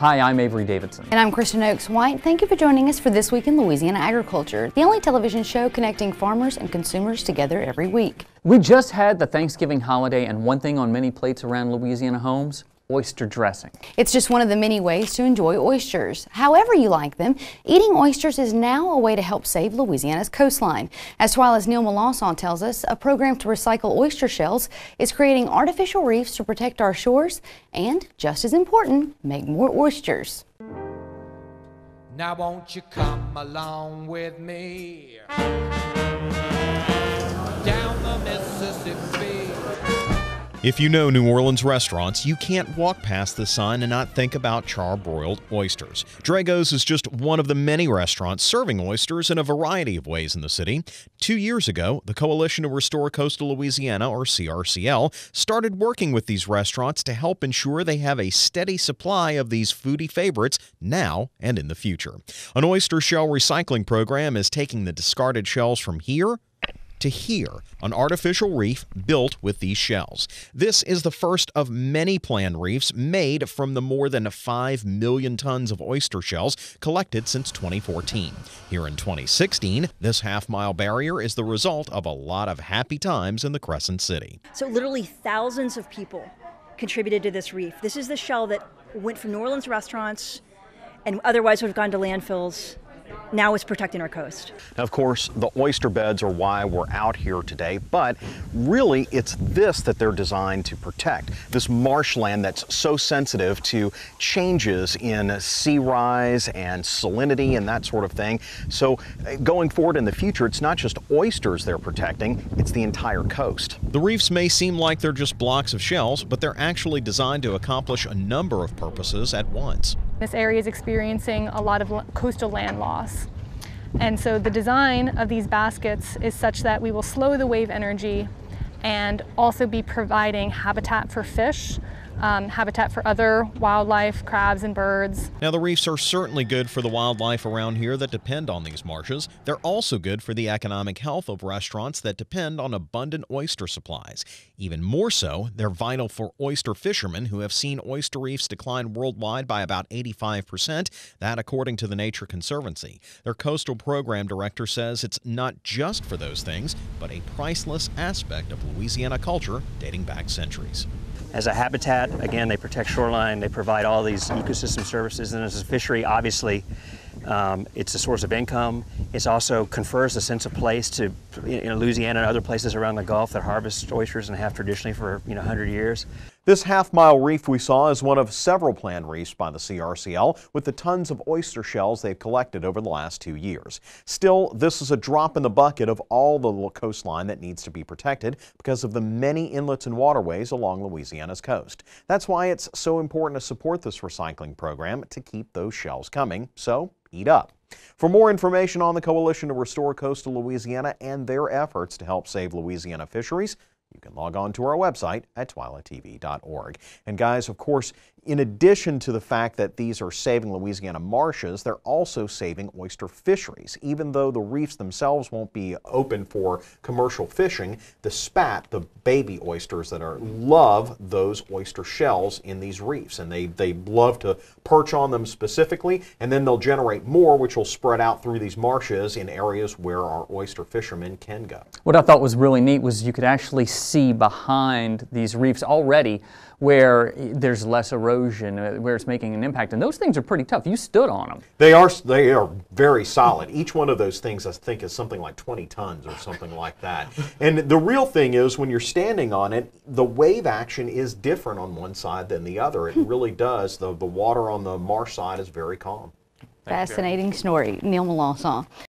Hi, I'm Avery Davidson. And I'm Kristen Oaks White. Thank you for joining us for This Week in Louisiana Agriculture, the only television show connecting farmers and consumers together every week. We just had the Thanksgiving holiday, and one thing on many plates around Louisiana homes oyster dressing. It's just one of the many ways to enjoy oysters. However you like them, eating oysters is now a way to help save Louisiana's coastline. As TWILA's Neil Melancon tells us, a program to recycle oyster shells is creating artificial reefs to protect our shores and, just as important, make more oysters. Now won't you come along with me down the Mississippi? If you know New Orleans restaurants, you can't walk past the sign and not think about charbroiled oysters. Drago's is just one of the many restaurants serving oysters in a variety of ways in the city. Two years ago, the Coalition to Restore Coastal Louisiana, or CRCL, started working with these restaurants to help ensure they have a steady supply of these foodie favorites now and in the future. An oyster shell recycling program is taking the discarded shells from here to here, an artificial reef built with these shells. This is the first of many planned reefs made from the more than 5 million tons of oyster shells collected since 2014. Here in 2016, this half mile barrier is the result of a lot of happy times in the Crescent City. So, literally, thousands of people contributed to this reef. This is the shell that went from New Orleans restaurants and otherwise would have gone to landfills now it's protecting our coast. Now, of course, the oyster beds are why we're out here today, but really it's this that they're designed to protect. This marshland that's so sensitive to changes in sea rise and salinity and that sort of thing. So uh, going forward in the future, it's not just oysters they're protecting, it's the entire coast. The reefs may seem like they're just blocks of shells, but they're actually designed to accomplish a number of purposes at once. This area is experiencing a lot of coastal land loss. And so the design of these baskets is such that we will slow the wave energy and also be providing habitat for fish um, habitat for other wildlife, crabs and birds. Now, the reefs are certainly good for the wildlife around here that depend on these marshes. They're also good for the economic health of restaurants that depend on abundant oyster supplies. Even more so, they're vital for oyster fishermen who have seen oyster reefs decline worldwide by about 85%, that according to the Nature Conservancy. Their coastal program director says it's not just for those things, but a priceless aspect of Louisiana culture dating back centuries. As a habitat, again, they protect shoreline, they provide all these ecosystem services, and as a fishery, obviously, um, it's a source of income. It also confers a sense of place to you know, Louisiana and other places around the Gulf that harvest oysters and have traditionally for you know 100 years. This half-mile reef we saw is one of several planned reefs by the CRCL with the tons of oyster shells they've collected over the last two years. Still, this is a drop in the bucket of all the coastline that needs to be protected because of the many inlets and waterways along Louisiana's coast. That's why it's so important to support this recycling program to keep those shells coming. So eat up. For more information on the Coalition to Restore Coastal Louisiana and their efforts to help save Louisiana fisheries, you can log on to our website at twilatv.org. And guys, of course, in addition to the fact that these are saving Louisiana marshes, they're also saving oyster fisheries. Even though the reefs themselves won't be open for commercial fishing, the spat, the baby oysters that are love those oyster shells in these reefs and they, they love to perch on them specifically and then they'll generate more which will spread out through these marshes in areas where our oyster fishermen can go. What I thought was really neat was you could actually behind these reefs already where there's less erosion, uh, where it's making an impact. And those things are pretty tough. You stood on them. They are, they are very solid. Each one of those things, I think, is something like 20 tons or something like that. And the real thing is, when you're standing on it, the wave action is different on one side than the other. It really does. The, the water on the marsh side is very calm. Fascinating story. Neil Melancon.